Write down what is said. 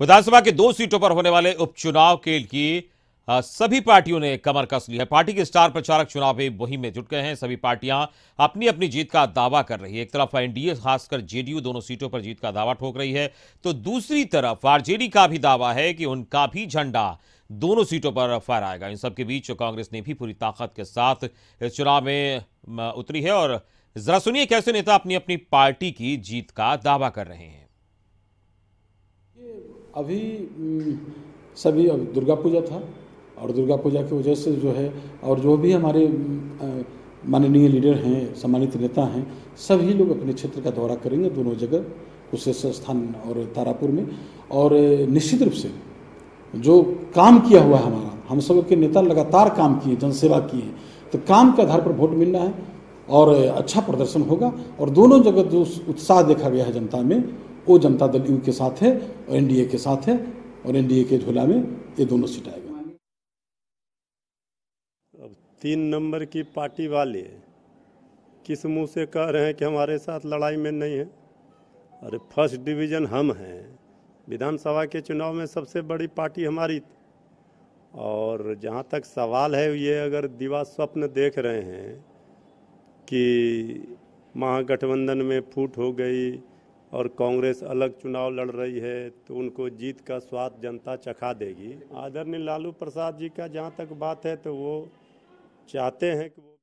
विधानसभा के दो सीटों पर होने वाले उपचुनाव के लिए सभी पार्टियों ने कमर कस ली है। पार्टी के स्टार प्रचारक चुनावी मुहिम में जुट गए हैं। सभी पार्टियाँ अपनी अपनी जीत का दावा कर रही है। एक तरफ़ एनडीए, खासकर जेडीयू दोनों सीटों पर जीत का दावा ठोक रही है। तो दूसरी तरफ़ आरजेडी का भी दावा है कि उनका भी झंडा दोनों सीटों पर फहराएगा। इन सबके बीच कांग्रेस ने भी पूरी ताकत के साथ इस चुनाव में उतरी है और जरा सुनिए कैसे नेता अपनी अपनी पार्टी की जीत का दावा कर रहे हैं। अभी सभी अब दुर्गा पूजा था और दुर्गा पूजा की वजह से जो है और जो भी हमारे माननीय लीडर हैं, सम्मानित नेता हैं, सभी लोग अपने क्षेत्र का दौरा करेंगे दोनों जगह कुशेश्वर स्थान और तारापुर में। और निश्चित रूप से जो काम किया हुआ है हमारा, हम सब के नेता लगातार काम किए, जनसेवा किए तो काम के आधार पर वोट मिलना है और अच्छा प्रदर्शन होगा और दोनों जगह जो उत्साह देखा गया है जनता में वो जनता दल यू के साथ है और एनडीए के साथ है और एनडीए के झोला में ये दोनों सीट आएगा। अब तीन नंबर की पार्टी वाले किस मुँह से कह रहे हैं कि हमारे साथ लड़ाई में नहीं है? अरे फ़र्स्ट डिवीज़न हम हैं। विधानसभा के चुनाव में सबसे बड़ी पार्टी हमारी। और जहाँ तक सवाल है, ये अगर दिवा स्वप्न देख रहे हैं कि महागठबंधन में फूट हो गई और कांग्रेस अलग चुनाव लड़ रही है तो उनको जीत का स्वाद जनता चखा देगी। आदरणीय लालू प्रसाद जी का जहाँ तक बात है तो वो चाहते हैं कि वो